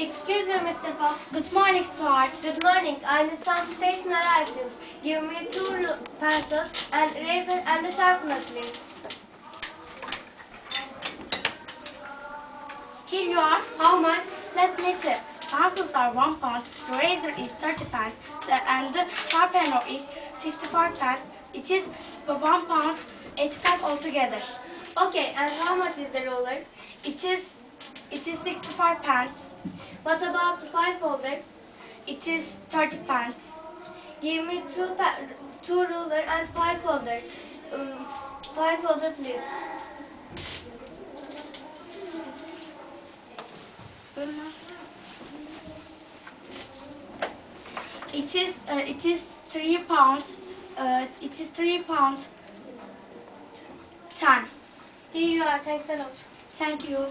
Excuse me, Mr. Fox. Good morning, Stuart. Good morning. I need some stationery items. Give me two pencils, an eraser, and a sharpener, please. Here you are. How much? Let me see. Pencils are one pound, the razor is 30 pence, the, and the sharpener is 54 pence. It is one pound 85 altogether. Okay, and how much is the ruler? It is it is 65 pence. What about five folder? It is 30 pence. Give me two two ruler and five folder. Um, five folder, please. It is uh, it is three pound. Uh, it is three pound ten. Here you are. Thanks a lot. Thank you.